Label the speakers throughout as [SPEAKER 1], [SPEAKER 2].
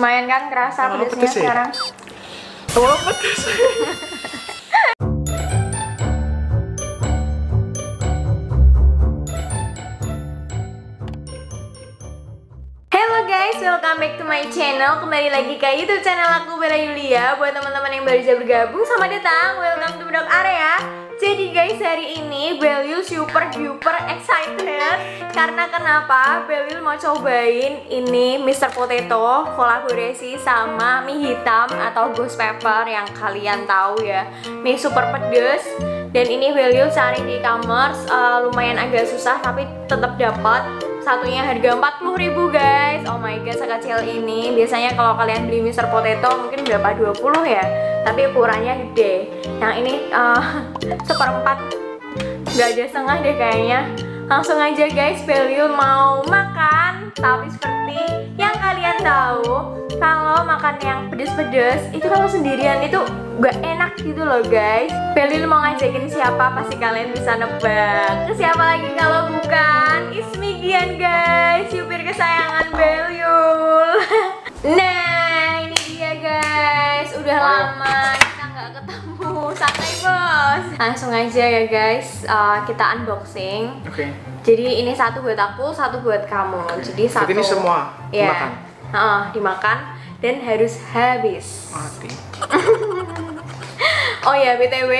[SPEAKER 1] Lumayan kan kerasa
[SPEAKER 2] Oh,
[SPEAKER 1] pedasnya
[SPEAKER 2] pedes ya?
[SPEAKER 1] sekarang.
[SPEAKER 2] Oh, pedes.
[SPEAKER 1] Hello guys, welcome back to my channel Kembali lagi ke youtube channel aku Bella Yulia Buat teman-teman yang baru saja bergabung Selamat datang, welcome to Bedok Area Jadi guys, hari ini Belil super duper excited. Karena kenapa? Belil mau cobain ini Mr. Potato Kolaborasi sama mie hitam atau ghost pepper Yang kalian tahu ya. Mie super pedes. Dan ini Belil cari di e-commerce uh, lumayan agak susah tapi tetap dapat. Satunya harga 40.000 guys. Oh my god sekecil ini. Biasanya kalau kalian beli Mr. Potato mungkin berapa? 20 ya? Tapi ukurannya gede yang ini uh, seperempat. Nggak ada setengah deh kayaknya. Langsung aja guys. Belil mau makan tapi seperti yang kalian tahu kalau makan yang pedes-pedes itu kalau sendirian itu gak enak gitu loh guys. Belil mau ngajakin siapa pasti kalian bisa nebak. Ke siapa lagi kalau bukan Ismigian guys? Supir kesayangan Belul nah langsung aja ya guys. Uh, kita unboxing.
[SPEAKER 2] Oke.
[SPEAKER 1] jadi ini satu buat aku satu buat kamu. Jadi satu
[SPEAKER 2] Berarti ini semua
[SPEAKER 1] ya
[SPEAKER 2] dimakan?
[SPEAKER 1] Heeh, dimakan dan harus habis.
[SPEAKER 2] Mati.
[SPEAKER 1] Oh ya BTW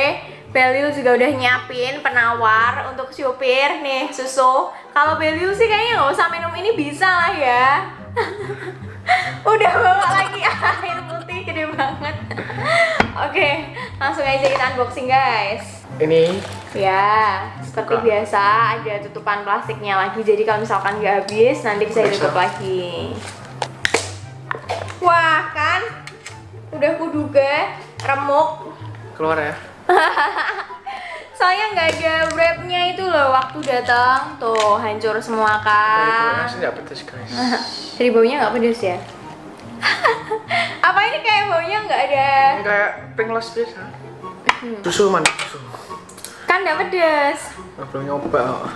[SPEAKER 1] Belil juga udah nyiapin penawar untuk supir nih susu. Kalau Belil sih kayaknya nggak usah minum ini bisa lah ya. Udah bawa lagi air putih gede banget. Oke langsung aja kita unboxing guys
[SPEAKER 2] Ini
[SPEAKER 1] Ya, seperti
[SPEAKER 2] Buka.
[SPEAKER 1] biasa ada tutupan plastiknya lagi. Jadi kalau misalkan nggak habis, nanti bisa ditutup lagi. Wah, kan? Udah kuduga remuk.
[SPEAKER 2] keluar ya.
[SPEAKER 1] Soalnya nggak ada wrapnya itu loh waktu datang. Tuh, hancur semua
[SPEAKER 2] Dari
[SPEAKER 1] kan.
[SPEAKER 2] sih nggak pedes guys.
[SPEAKER 1] Dari baunya nggak pedes ya? Apa ini kayak baunya nggak ada?
[SPEAKER 2] Kayak pringles biasa.
[SPEAKER 1] Hmm.
[SPEAKER 2] Susu mana? Susu.
[SPEAKER 1] Kan nggak pedes.
[SPEAKER 2] Nggak belum nyoba. kok.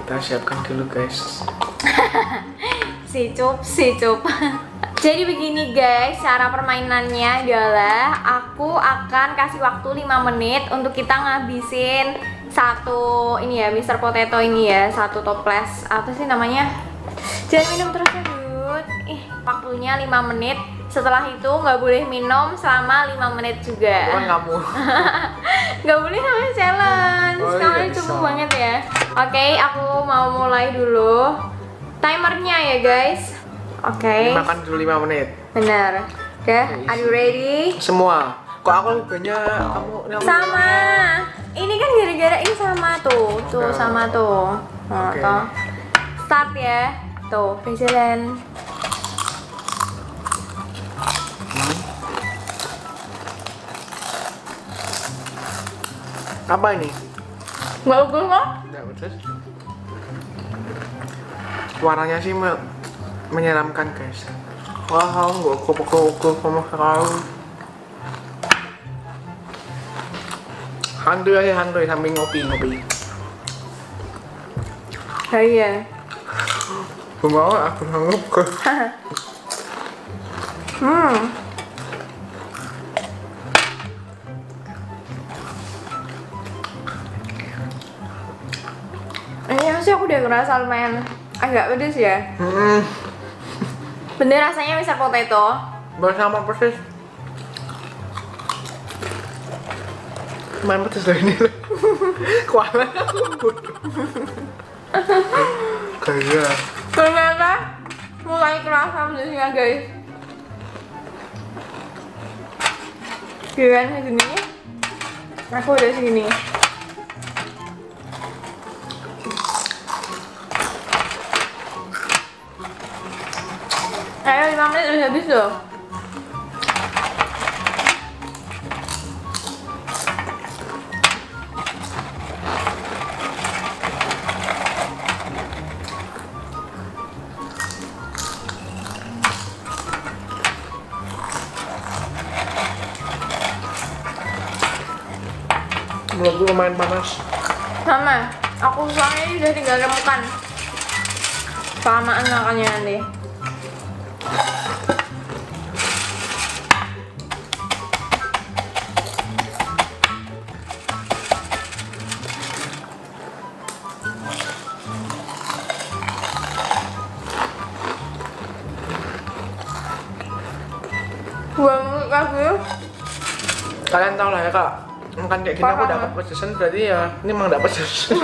[SPEAKER 2] Kita siapkan dulu guys.
[SPEAKER 1] si cup si cup jadi begini guys cara permainannya adalah aku akan kasih waktu 5 menit untuk kita ngabisin satu ini ya Mr. Potato ini ya satu toples apa sih namanya jangan minum terus ya Dut ih waktunya 5 menit setelah itu nggak boleh minum selama 5 menit juga.
[SPEAKER 2] Kamu.
[SPEAKER 1] nggak boleh namanya challenge.
[SPEAKER 2] Oh, iya,
[SPEAKER 1] kamu cukup banget ya. Oke aku mau mulai dulu. Timernya ya guys. Oke.
[SPEAKER 2] Makan dulu 5 menit.
[SPEAKER 1] benar. Udah
[SPEAKER 2] Oke,
[SPEAKER 1] are you ready?
[SPEAKER 2] Semua. Kok aku lebih banyak kamu
[SPEAKER 1] sama. Ini kan gara-gara ini sama tuh. Tuh
[SPEAKER 2] Oke.
[SPEAKER 1] sama tuh. Nah,
[SPEAKER 2] Oke.
[SPEAKER 1] toh. start ya. Tuh udah
[SPEAKER 2] Apa ini?
[SPEAKER 1] ukur kok
[SPEAKER 2] Nggak pedes. Warnanya sih me- menyeramkan guys. Wah, nggak kupu-kupu sama sekali. Hantu aja hantu sambil ngopi ngopi.
[SPEAKER 1] oh iya
[SPEAKER 2] Mau aku ke.
[SPEAKER 1] hmm aku udah ngerasa lumayan agak pedes ya
[SPEAKER 2] Hmm,
[SPEAKER 1] bener rasanya Mr. Potato
[SPEAKER 2] bersama persis. Main pedes loh ini. Kualan aku. Gaya.
[SPEAKER 1] ternyata mulai kerasa pedesnya guys giliran segini aku udah segini ayo 5 menit udah habis loh.
[SPEAKER 2] Menurutku lumayan panas.
[SPEAKER 1] sama aku soalnya udah tinggal remukan kelamaan makannya nanti
[SPEAKER 2] Kalian tahu lah ya kak, makan kayak gini aku dapat pedesan berarti ya ini emang dapat pedes.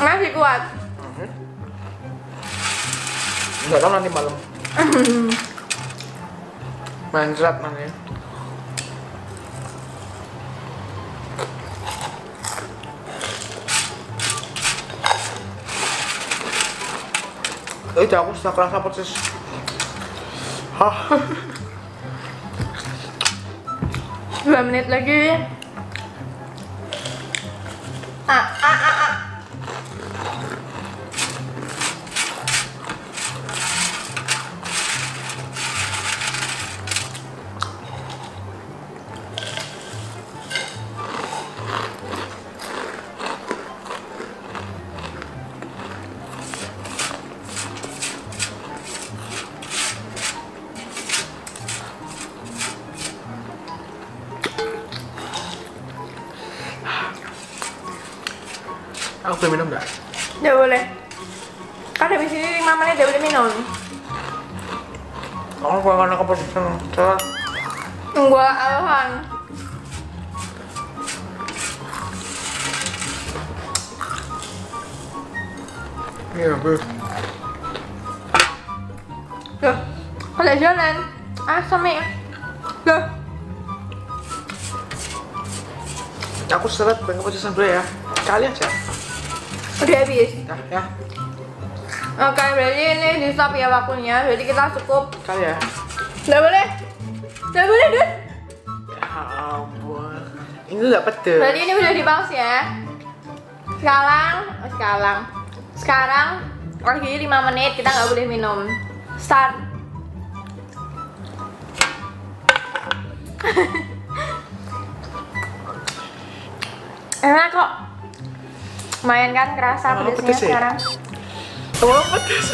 [SPEAKER 1] Masih kuat.
[SPEAKER 2] Enggak tahu nanti malam. Manjat nanti. Eh, aku sudah kerasa pedes. Hah,
[SPEAKER 1] Dua menit lagi. Ah, ah,
[SPEAKER 2] aku boleh minum nggak?
[SPEAKER 1] Udah boleh. Kan habis ini 5 menit udah boleh minum.
[SPEAKER 2] Aku pengen aku pedesan. Coba.
[SPEAKER 1] Enggak, Alhan.
[SPEAKER 2] Iya, bu.
[SPEAKER 1] Loh, ada jalan. Asam ya. Loh,
[SPEAKER 2] Aku seret pengen pedesan dulu ya. Kali aja.
[SPEAKER 1] Udah habis.
[SPEAKER 2] Nah, ya.
[SPEAKER 1] Oke, berarti ini di stop ya waktunya. Berarti kita cukup.
[SPEAKER 2] Kali ya.
[SPEAKER 1] Udah boleh? Udah boleh, Dut?
[SPEAKER 2] Ya ampun. Ini nggak pedes.
[SPEAKER 1] Berarti ini udah di pause ya. Sekarang, oh sekarang. Sekarang lagi 5 menit kita nggak boleh minum. Start. Enak kok. Lumayan kan kerasa
[SPEAKER 2] Emang
[SPEAKER 1] pedesnya
[SPEAKER 2] pedes ya?
[SPEAKER 1] sekarang.
[SPEAKER 2] Oh, pedes.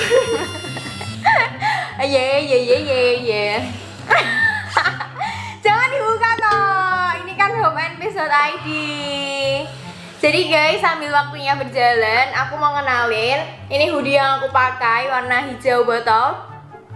[SPEAKER 1] Ye ye ye ye ye. Jangan dibuka toh. Ini kan home episode ID. Jadi guys, sambil waktunya berjalan, aku mau kenalin. Ini hoodie yang aku pakai warna hijau botol.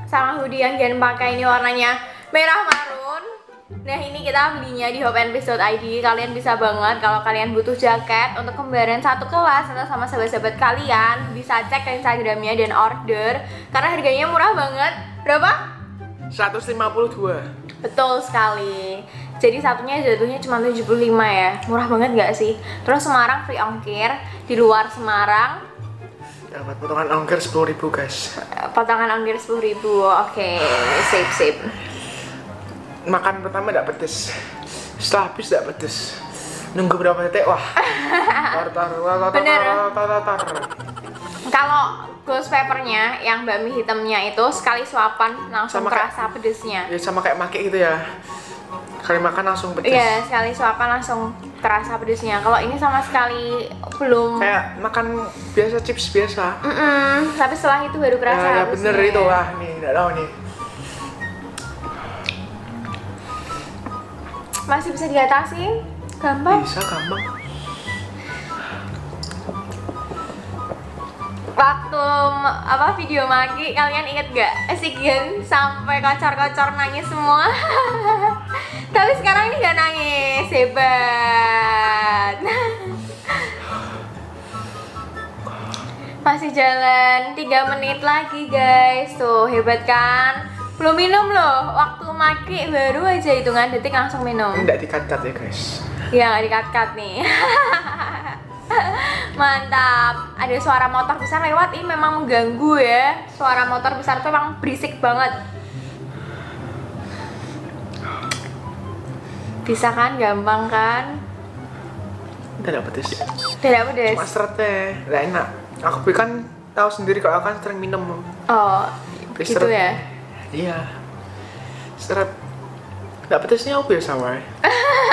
[SPEAKER 1] Sama hoodie yang Gian pakai ini warnanya merah marun. Nah ini kita belinya di Hope Episode ID Kalian bisa banget kalau kalian butuh jaket Untuk kembaran satu kelas atau sama sahabat-sahabat kalian Bisa cek ke Instagramnya dan order Karena harganya murah banget Berapa?
[SPEAKER 2] 152.
[SPEAKER 1] Betul sekali Jadi satunya jatuhnya cuma 75 ya Murah banget gak sih? Terus Semarang free ongkir Di luar Semarang
[SPEAKER 2] Dapat potongan ongkir 10.000 guys.
[SPEAKER 1] eh, Potongan ongkir 10.000 Oke, sip sip
[SPEAKER 2] Makan pertama tidak pedes. Setelah habis tidak pedes. Nunggu berapa detik wah. Tar tar tar tar tar tar tar.
[SPEAKER 1] Kalau ghost peppernya yang bakmi hitamnya itu sekali suapan langsung
[SPEAKER 2] Sama kayak-
[SPEAKER 1] kerasa pedesnya.
[SPEAKER 2] Ya sama kayak maki gitu ya. Kali makan langsung pedes.
[SPEAKER 1] Iya, sekali suapan langsung terasa pedesnya. Kalau ini sama sekali belum.
[SPEAKER 2] Kayak makan biasa chips biasa.
[SPEAKER 1] Mm-mm, tapi setelah itu baru kerasa.
[SPEAKER 2] Ya, ya bener itu lah nih, tidak tahu nih.
[SPEAKER 1] Masih bisa diatasi? Gampang.
[SPEAKER 2] Bisa gampang.
[SPEAKER 1] Waktu apa video Maki kalian inget gak? Si Gian sampai kocor-kocor nangis semua. Tapi sekarang ini gak nangis, hebat. Masih jalan 3 menit lagi guys. Tuh, hebat kan? Belum minum loh. Waktu Maki baru aja hitungan detik langsung minum.
[SPEAKER 2] Tidak dikat-kat ya guys.
[SPEAKER 1] Ya, nggak dikat-kat nih. Mantap. Ada suara motor besar lewat, ini memang mengganggu ya. Suara motor besar tuh emang berisik banget. Bisa kan, gampang kan?
[SPEAKER 2] Tidak pedes.
[SPEAKER 1] Tidak pedes.
[SPEAKER 2] Mas teh, tidak enak. Aku kan tahu sendiri kalau aku kan sering minum.
[SPEAKER 1] Oh,
[SPEAKER 2] Please,
[SPEAKER 1] gitu
[SPEAKER 2] seret.
[SPEAKER 1] ya.
[SPEAKER 2] Iya. Seret. Tidak pedesnya aku biasa wae.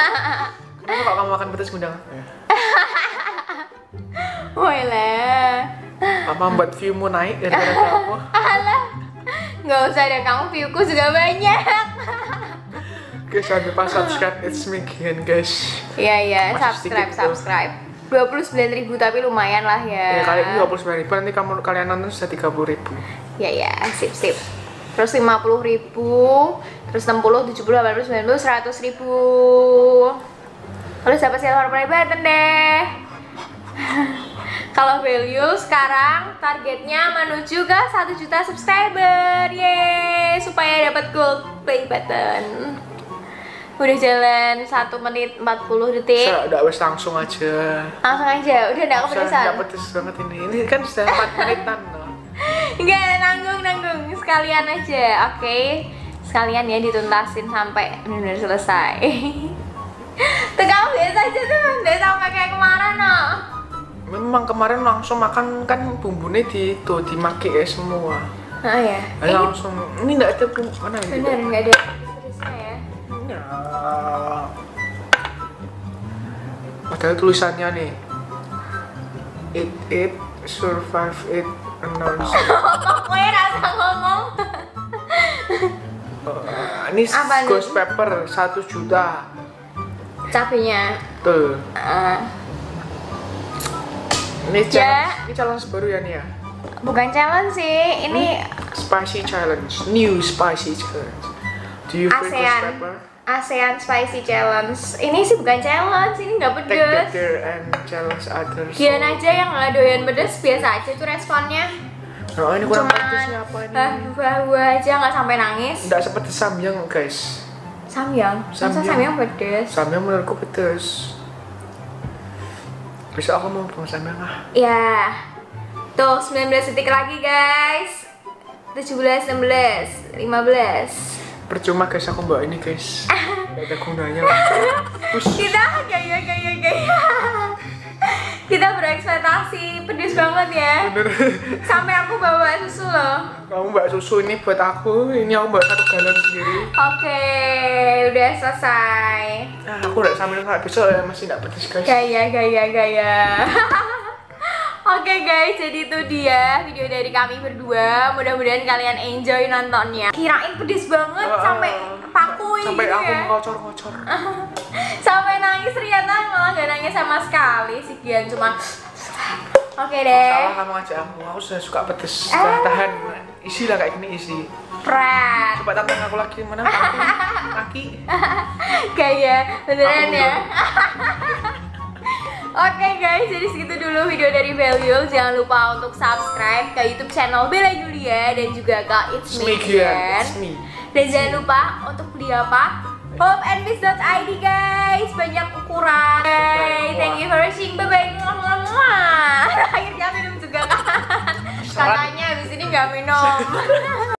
[SPEAKER 2] Kenapa kalau kamu makan pedes ngundang aku ya?
[SPEAKER 1] Wailah.
[SPEAKER 2] Apa membuat viewmu naik daripada aku?
[SPEAKER 1] Alah. Nggak usah deh, kamu viewku juga banyak.
[SPEAKER 2] Guys, jangan lupa subscribe. It's me Gian, guys.
[SPEAKER 1] Iya, iya,
[SPEAKER 2] Masih
[SPEAKER 1] subscribe,
[SPEAKER 2] sedikit tuh.
[SPEAKER 1] subscribe. 29.000 tapi lumayan lah ya.
[SPEAKER 2] Ya kali ini 29 ribu nanti kamu kalian nonton sudah 30 ribu.
[SPEAKER 1] Ya ya, sip sip. Terus 50 ribu, terus 60, 70, 80, 90, 100 ribu. Terus dapat silver play button deh. Kalau value sekarang targetnya menuju ke 1 juta subscriber. Yeay, supaya dapat gold play button. Udah jalan 1 menit 40 detik.
[SPEAKER 2] Saya udah wes langsung aja.
[SPEAKER 1] Langsung aja, udah
[SPEAKER 2] Saya
[SPEAKER 1] kepedesan.
[SPEAKER 2] nggak pedes banget ini. Ini kan sudah 4 menitan.
[SPEAKER 1] Enggak, nanggung nanggung sekalian aja, oke? Sekalian ya dituntasin sampai benar-benar selesai. tuh kamu biasa aja tuh, udah sampai kayak kemarin no.
[SPEAKER 2] Memang kemarin langsung makan kan bumbunya di itu dimaki ya semua.
[SPEAKER 1] Oh ya,
[SPEAKER 2] Nah, langsung ini enggak ada bumbu mana ini?
[SPEAKER 1] benar nggak ada ya.
[SPEAKER 2] Ya. Padahal tulisannya nih Eat it, survive it,
[SPEAKER 1] Pokoknya rasa ngomong.
[SPEAKER 2] Uh, ini
[SPEAKER 1] Apa nih?
[SPEAKER 2] ghost pepper 1 juta
[SPEAKER 1] Cabenya.
[SPEAKER 2] Tuh
[SPEAKER 1] eh,
[SPEAKER 2] Ini
[SPEAKER 1] Ya.
[SPEAKER 2] challenge, ini challenge baru ya nih ya
[SPEAKER 1] bukan challenge sih, ini
[SPEAKER 2] Spicy challenge, new spicy challenge Do you feel ghost
[SPEAKER 1] ASEAN.
[SPEAKER 2] pepper?
[SPEAKER 1] ASEAN Spicy Challenge. Ini sih bukan challenge, ini nggak
[SPEAKER 2] Take that
[SPEAKER 1] pedes.
[SPEAKER 2] there and challenge others
[SPEAKER 1] Gian aja yang nggak doyan pedes, biasa aja tuh responnya.
[SPEAKER 2] Oh ini kurang
[SPEAKER 1] Cuman
[SPEAKER 2] pedesnya apa ini?
[SPEAKER 1] bahu aja nggak sampai nangis.
[SPEAKER 2] Nggak seperti samyang guys
[SPEAKER 1] Samyang, masa
[SPEAKER 2] Samyang.
[SPEAKER 1] pedes?
[SPEAKER 2] Samyang menurutku pedes Besok aku mau bawa samyang ah
[SPEAKER 1] Ya, tuh 19 detik lagi guys. 17, 16, 15.
[SPEAKER 2] Percuma guys aku bawa ini guys Gak ada gunanya.
[SPEAKER 1] Kita gaya gaya gaya. Kita berekspektasi pedes banget ya.
[SPEAKER 2] Bener
[SPEAKER 1] Sampai aku bawa susu loh.
[SPEAKER 2] Kamu mbak susu ini buat aku Ini aku bawa satu galon sendiri
[SPEAKER 1] Oke, udah selesai.
[SPEAKER 2] Nah aku udah sambil nggak ya masih nggak pedes guys
[SPEAKER 1] Gaya, gaya, gaya. Oke guys, jadi itu dia video dari kami berdua. Mudah-mudahan kalian enjoy nontonnya. Kirain pedes banget
[SPEAKER 2] Ah,
[SPEAKER 1] sampai paku
[SPEAKER 2] Sampai
[SPEAKER 1] gitu
[SPEAKER 2] aku
[SPEAKER 1] ya.
[SPEAKER 2] ngocor-ngocor
[SPEAKER 1] sampai nangis ternyata malah gak nangis sama sekali si Gian cuma Oke deh.
[SPEAKER 2] Salah kamu aja aku, aku sudah suka pedes
[SPEAKER 1] Eh.
[SPEAKER 2] Tahan, tahan, isi lah kayak gini isi
[SPEAKER 1] Prat.
[SPEAKER 2] Coba tantang aku lagi, mana kaki, kaki
[SPEAKER 1] Gaya beneran
[SPEAKER 2] Aku
[SPEAKER 1] ya. Oke okay guys, jadi segitu dulu video dari Value. Jangan lupa untuk subscribe ke YouTube channel Bella Julia dan juga ke It's Me
[SPEAKER 2] Kian.
[SPEAKER 1] Dan jangan lupa untuk beli apa? Pop and Peace.id guys, banyak ukuran. Okay, thank you for watching. Bye bye. Akhirnya minum juga kan? Katanya habis ini nggak minum.